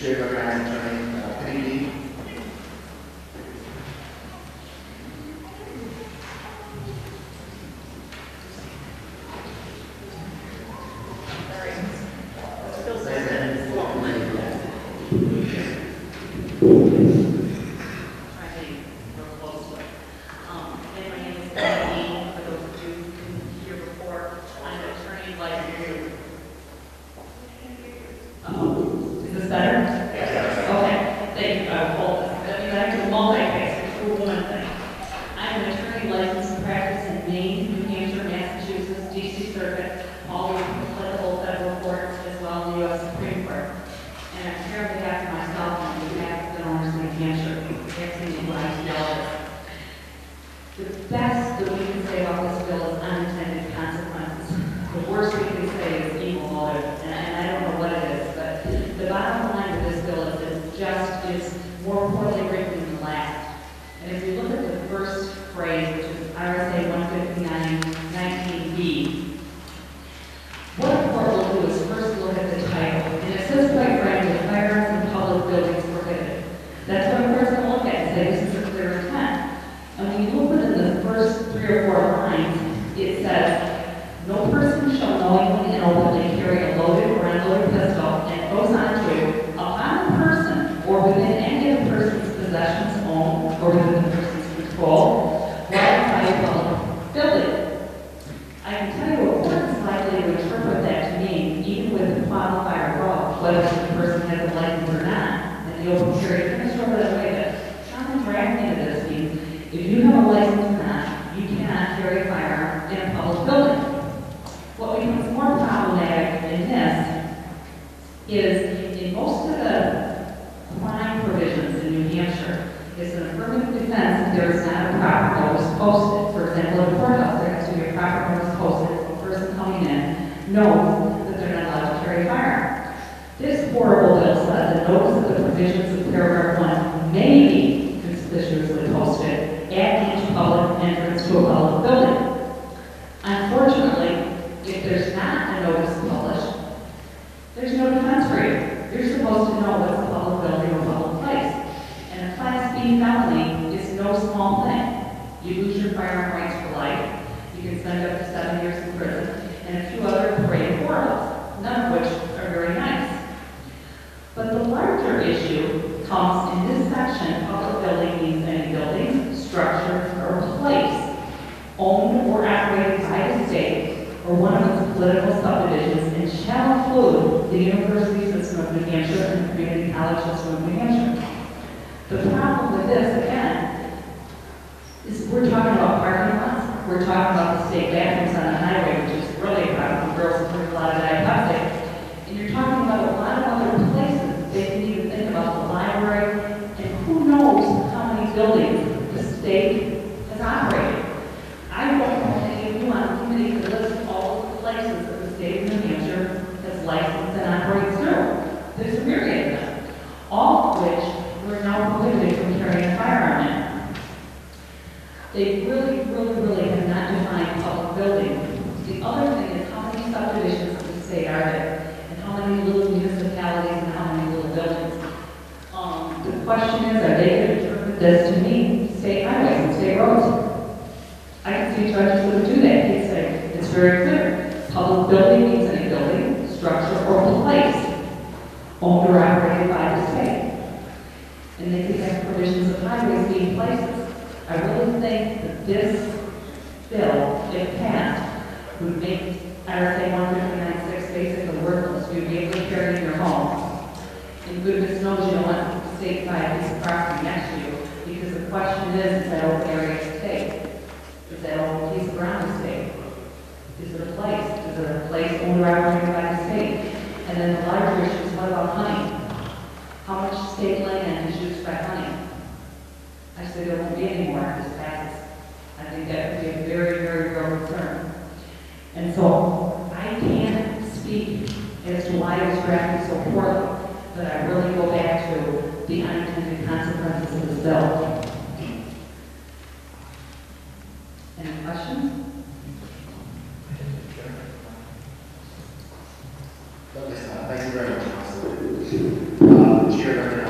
jig around turning uh, 80 best that we can say about this bill unintended consequences. The worst we can say is evil motive, and and I don't know what it is, but the bottom line of this bill is it just is more poorly written than the last. And if you look at the first phrase, which is RSA 159, 19B, what a court will do is first look at the title, and it says quite frankly, firearms in public buildings prohibited. That's what a court's gonna look at and say, this is a clear intent. And when you look within the first three or four lines, it says, no person shall knowingly and openly carry a loaded or unloaded pistol, and it goes on to, upon the person or within any of the person's possessions owned or within the person's control, while by a public building. I can tell you a court is likely to interpret that to mean, even with the qualifier law, whether the person has a license or not, and the open carry, can interpret it away that common drafting of this means, if you have a license or not, you cannot carry a firearm in a public building. What becomes more problematic in this is, in most of the crime provisions in New Hampshire, it's an affirmative defense if there is not a proper notice posted. For example, in a courthouse, there has to be a proper notice posted, so a person coming in knows that they're not allowed to carry a firearm. This horrible bill says that notice of the provisions of paragraph one may be conspicuously posted at each public entrance to a public building. Unfortunately, if there's not a notice published, there's no defense for you. You're supposed to know what's a public building or public place. And a Class B felony is no small thing. You lose your firearm rights for life, you can spend up to seven years in prison, and a few other parade horribles, none of which are very nice. But the larger issue comes in this section, public building means any building, structure, or place owned or operated by the state or one of its political subdivisions and shall include the university system of New Hampshire and the community college system of New Hampshire. The problem with this, we're talking about parking lots, we're talking about the state bathrooms on the highway, which is really a problem for girls drink a lot of Diet And you're talking about a lot of other places, they can even think about the library, and who knows how many buildings the state has operated. I don't know any of you on the committee to list all of the places that the state of New Hampshire has licensed and operates through. There's a myriad of them, all of which we're now prohibited from carrying a firearm in. They really, really, really have not defined public buildings. The other thing is how many subdivisions of the state are there? And how many little municipalities and how many little buildings? Um, the question is, are they going to interpret this to mean state highways and state roads? I can see judges would do that. He'd say, it's very clear. Public building means any building, structure, or place owned or operated by the state. And they could have provisions of highways being places. Really think that this bill, if passed, would make RSA 159.6 basically worthless. You'd be able to carry in your home. And goodness knows you don't want the state to buy a piece of property next to you, because the question is, is that open area state? Is that open piece of ground state? Is it a place? Is it a place owned or operated by the state? And then the larger issue is what about honey? How much state land is used by honey? I said there won't be any more. I think that would be a very, very real concern. And so I can't speak as to why it was drafted so poorly, but I really go back to the unintended consequences of this bill. Any questions? Thank you very much, Counselor. Uh,